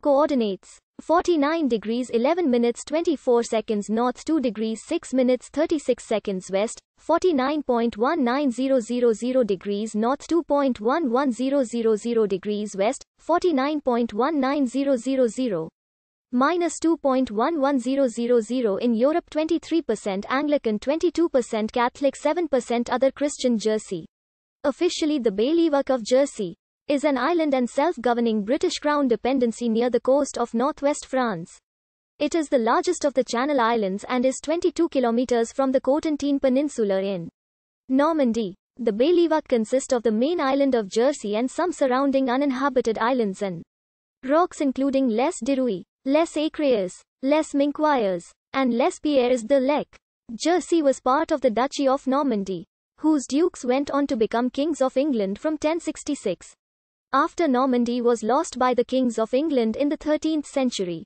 Coordinates. 49 degrees 11 minutes 24 seconds north 2 degrees 6 minutes 36 seconds west 49.19000 degrees north 2.11000 degrees west 49.19000 minus 2.11000 in Europe 23% Anglican 22% Catholic 7% other Christian Jersey. Officially the bailiwick of Jersey is an island and self-governing British Crown dependency near the coast of northwest France. It is the largest of the Channel Islands and is 22 kilometers from the Cotentin Peninsula in Normandy. The bailiwick consists of the main island of Jersey and some surrounding uninhabited islands and rocks including Les Dirouilles, Les Écrehous, Les Minquiers, and Les Pierres de Lecq. Jersey was part of the Duchy of Normandy, whose dukes went on to become kings of England from 1066 after Normandy was lost by the kings of England in the 13th century,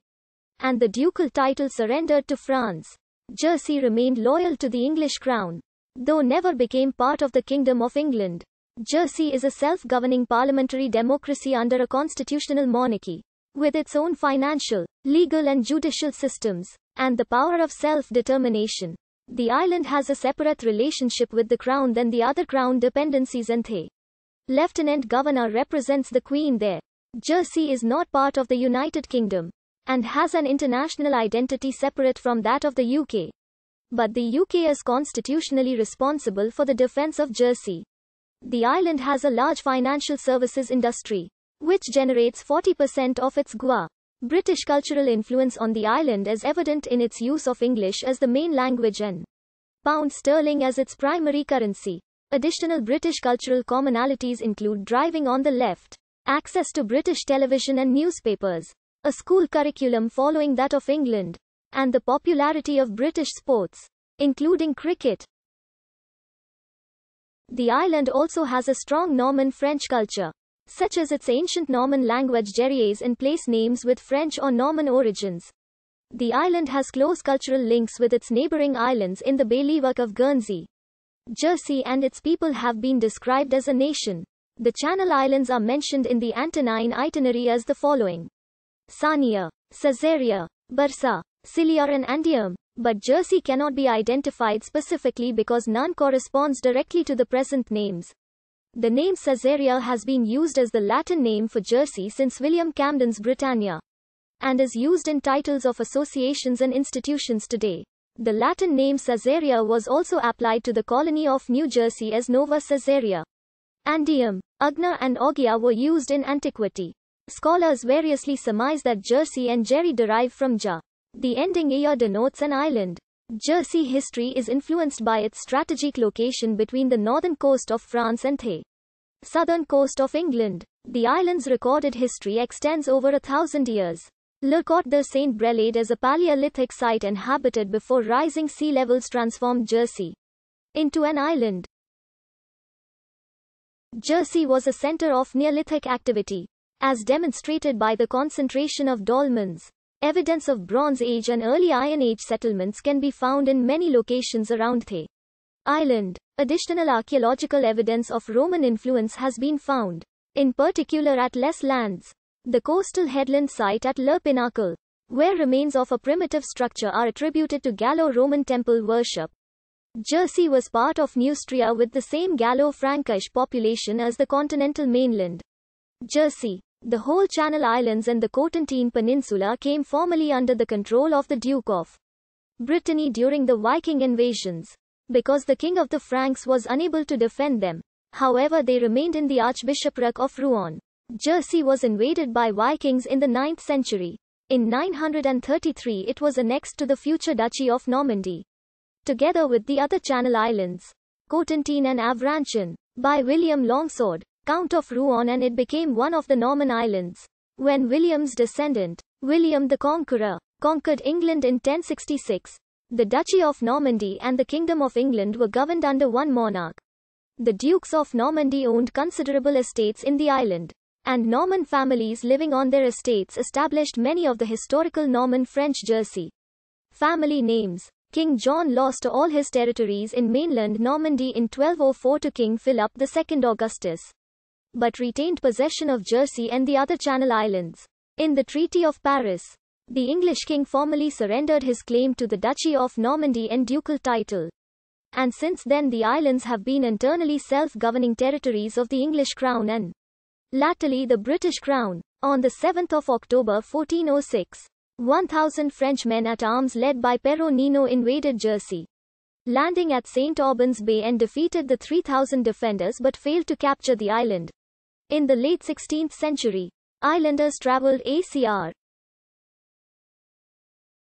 and the ducal title surrendered to France. Jersey remained loyal to the English crown, though never became part of the Kingdom of England. Jersey is a self-governing parliamentary democracy under a constitutional monarchy, with its own financial, legal and judicial systems, and the power of self-determination. The island has a separate relationship with the crown than the other crown dependencies and the Lieutenant Governor represents the Queen there. Jersey is not part of the United Kingdom and has an international identity separate from that of the UK. But the UK is constitutionally responsible for the defense of Jersey. The island has a large financial services industry, which generates 40% of its GVA. British cultural influence on the island is evident in its use of English as the main language and pound sterling as its primary currency. Additional British cultural commonalities include driving on the left, access to British television and newspapers, a school curriculum following that of England, and the popularity of British sports, including cricket. The island also has a strong Norman French culture, such as its ancient Norman language Jèrriais and place names with French or Norman origins. The island has close cultural links with its neighboring islands in the bailiwick of Guernsey. Jersey and its people have been described as a nation. The Channel Islands are mentioned in the Antonine itinerary as the following. Sarnia, Caesarea, Barsa, Silia and Andium. But Jersey cannot be identified specifically because none corresponds directly to the present names. The name Caesarea has been used as the Latin name for Jersey since William Camden's Britannia, and is used in titles of associations and institutions today. The Latin name Caesarea was also applied to the colony of New Jersey as Nova Caesarea. Andium, Agna and Augia were used in antiquity. Scholars variously surmise that Jersey and Jerry derive from Ja. The ending Ea denotes an island. Jersey history is influenced by its strategic location between the northern coast of France and the southern coast of England. The island's recorded history extends over a thousand years. Cotte de Saint Brelade is a Paleolithic site inhabited before rising sea levels transformed Jersey into an island. Jersey was a center of Neolithic activity, as demonstrated by the concentration of dolmens. Evidence of Bronze Age and early Iron Age settlements can be found in many locations around the island. Additional archaeological evidence of Roman influence has been found, in particular at Les Landes. The coastal headland site at Le Pinacle, where remains of a primitive structure are attributed to Gallo-Roman temple worship. Jersey was part of Neustria with the same Gallo-Frankish population as the continental mainland. Jersey, the whole Channel Islands and the Cotentin Peninsula came formally under the control of the Duke of Brittany during the Viking invasions. Because the King of the Franks was unable to defend them, however they remained in the Archbishopric of Rouen. Jersey was invaded by Vikings in the 9th century. In 933 it was annexed to the future Duchy of Normandy. Together with the other Channel Islands, Cotentin and Avranchin, by William Longsword, Count of Rouen and it became one of the Norman Islands. When William's descendant, William the Conqueror, conquered England in 1066, the Duchy of Normandy and the Kingdom of England were governed under one monarch. The Dukes of Normandy owned considerable estates in the island and Norman families living on their estates established many of the historical Norman French Jersey family names. King John lost all his territories in mainland Normandy in 1204 to King Philip II Augustus, but retained possession of Jersey and the other Channel Islands. In the Treaty of Paris, the English king formally surrendered his claim to the Duchy of Normandy and ducal title. And since then the islands have been internally self-governing territories of the English crown and latterly the British crown. On the 7th of October 1406, 1,000 French men at arms led by Pero Nino invaded Jersey, landing at St. Aubin's Bay and defeated the 3,000 defenders but failed to capture the island. In the late 16th century, islanders traveled ACR